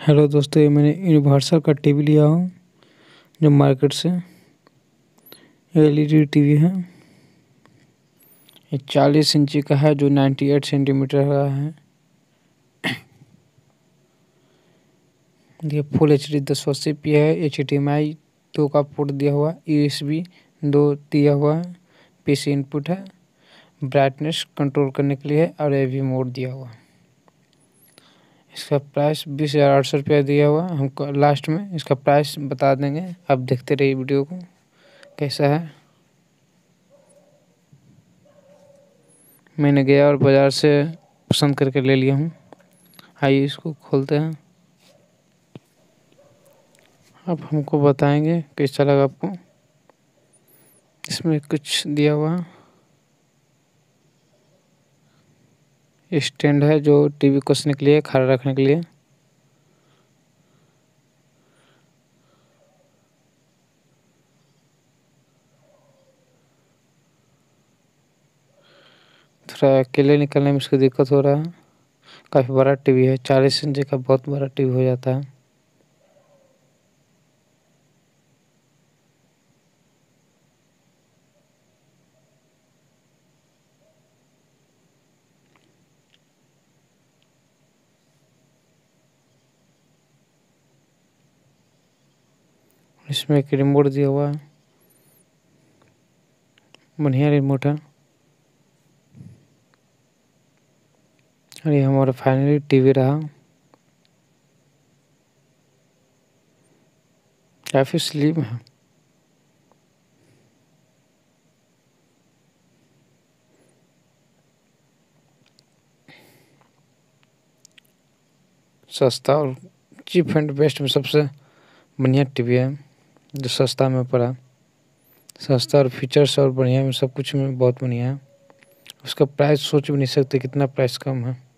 Hello दोस्तों, ये मैंने यूनिवर्सल का टीवी लिया हूँ, जो मार्केट से। एलईडी टीवी है। ये चालीस इंची का है, जो नाइन्टी एट सेंटीमीटर का है। ये फुल एच डी दस सौ अस्सी पी है एच डी एम आई दो का पोर्ट दिया हुआ यू एस बी दो दिया हुआ है पी सी इनपुट है। ब्राइटनेस कंट्रोल करने के लिए है, और ए वी मोड दिया हुआ है। इसका प्राइस बीस हज़ार आठ सौ रुपया दिया हुआ हमको लास्ट में इसका प्राइस बता देंगे। आप देखते रहिए वीडियो को, कैसा है। मैंने गया और बाज़ार से पसंद करके ले लिया हूँ। आइए इसको खोलते हैं। अब हमको बताएँगे, कैसा लगा आपको? इसमें कुछ दिया हुआ स्टैंड है जो टीवी कसने के लिए खड़ा रखने के लिए। थोड़ा अकेले निकलने में इसको दिक्कत हो रहा है। काफ़ी बड़ा टीवी है, चालीस इंच का बहुत बड़ा टीवी हो जाता है। इसमें एक रिमोट दिया हुआ है। बढ़िया रिमोट है। और ये हमारा फाइनली टीवी रहा। काफ़ी स्लिम है। सस्ता और चीप एंड बेस्ट में सबसे बढ़िया टीवी है। जो सस्ता में पड़ा। सस्ता और फीचर्स और बढ़िया में सब कुछ में बहुत बढ़िया है। उसका प्राइस सोच भी नहीं सकते कितना प्राइस कम है।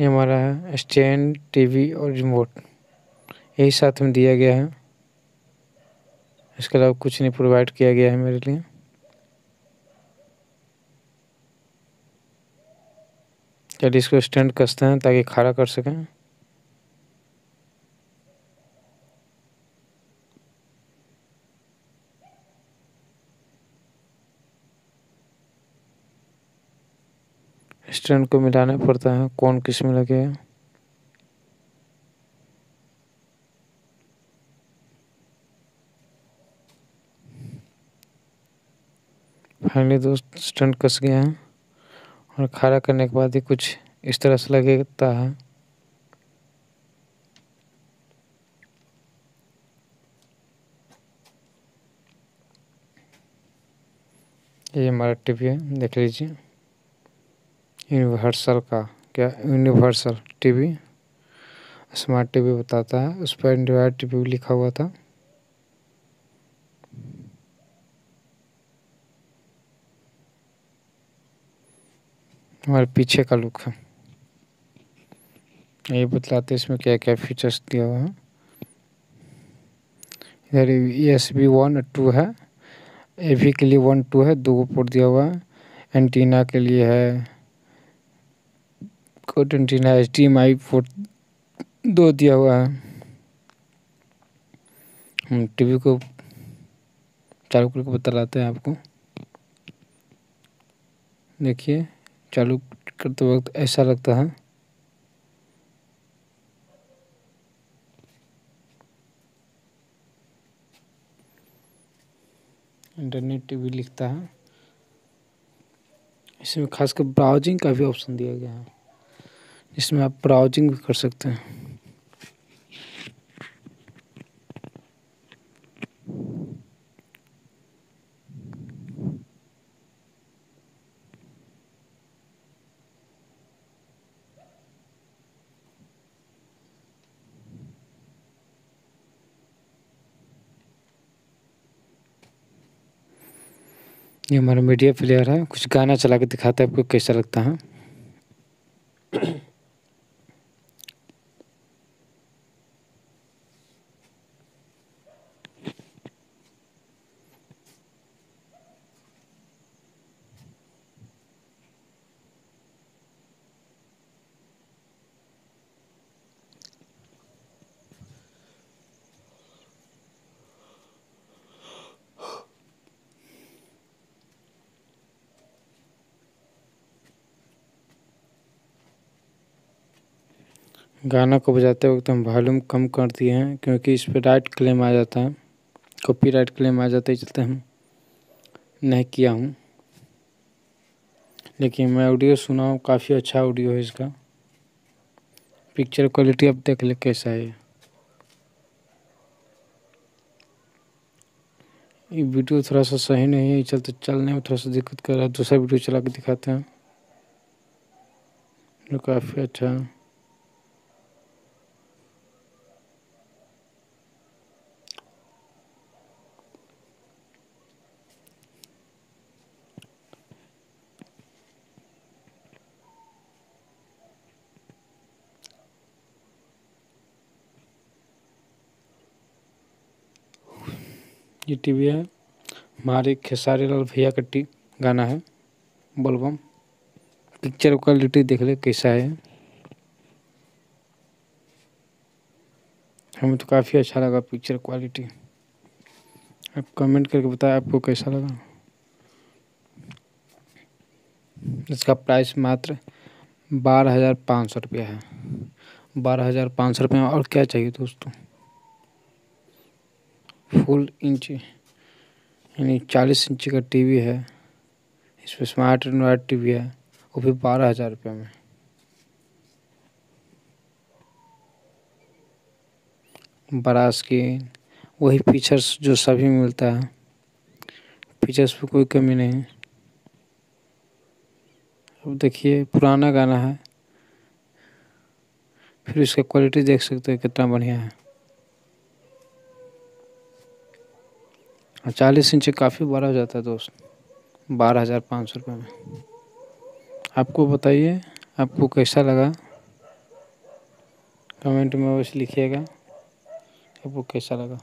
ये हमारा है स्टैंड टीवी और रिमोट यही साथ में दिया गया है। इसके अलावा कुछ नहीं प्रोवाइड किया गया है मेरे लिए। चलिए इसको स्टैंड कसते हैं ताकि खड़ा कर सकें। स्टैंड को मिलाना पड़ता है, कौन किसमें लगे फाइनली दोस्त स्टैंड कस गया है और खड़ा करने के बाद ही कुछ इस तरह से लगता है। ये हमारा टीवी है, देख लीजिए। यूनिवर्सल का, क्या यूनिवर्सल टीवी? स्मार्ट टीवी बताता है, उस पर एंड्रॉयड टीवी लिखा हुआ था। हमारे पीछे का लुक है। ये बतलाते इसमें क्या क्या फीचर्स दिया हुआ है। इधर एस बी वन टू है ए वी के लिए वन टू है, दो पोर्ट दिया हुआ है एंटीना के लिए है। Antenna H D M I four दो दिया हुआ है। हम टीवी को चालू करके बतलाते हैं आपको। देखिए, चालू करते वक्त ऐसा लगता है। इंटरनेट टीवी लिखता है। इसमें खासकर ब्राउजिंग का भी ऑप्शन दिया गया है। जिसमें आप ब्राउजिंग भी कर सकते हैं। ये हमारा मीडिया प्लेयर है, कुछ गाना चला के दिखाता है आपको कैसा लगता है। गाना को बजाते वक्त हम वॉल्यूम कम कर दिए हैं, क्योंकि इस पर राइट क्लेम आ जाता है। कॉपी राइट क्लेम आ जाते चलते हम नहीं किया हूँ। लेकिन मैं ऑडियो सुना हूँ, काफ़ी अच्छा ऑडियो है इसका। पिक्चर क्वालिटी अब देख ले कैसा है। ये वीडियो थोड़ा सा सही नहीं है चलते चलने में थोड़ा सा दिक्कत कर रहा है। दूसरा वीडियो चला के दिखाते हैं। जो काफ़ी अच्छा है। ये टीवी है। हमारे खेसारी लाल भैया का टी, गाना है, बोलबम। पिक्चर क्वालिटी देख ले कैसा है। हमें तो काफ़ी अच्छा लगा पिक्चर क्वालिटी आप कमेंट करके बताएँ आपको कैसा लगा। इसका प्राइस मात्र बारह हज़ार पाँच सौ रुपया है। बारह हज़ार पाँच सौ रुपये और क्या चाहिए दोस्तों? फुल इंच, यानी चालीस इंच का टीवी है। इसमें स्मार्ट एंड्रॉयड टीवी है, वो भी बारह हज़ार रुपये में। बड़ा स्क्रीन वही फीचर्स जो सभी मिलता है। फीचर्स पे कोई कमी नहीं। अब देखिए, पुराना गाना है। फिर इसका क्वालिटी देख सकते हैं, कितना बढ़िया है। चालीस इंच काफ़ी बड़ा हो जाता है दोस्त। बारह हज़ार पाँच सौ रुपये में। आपको बताइए, आपको कैसा लगा? कमेंट में अवश्य लिखिएगा। आपको कैसा लगा?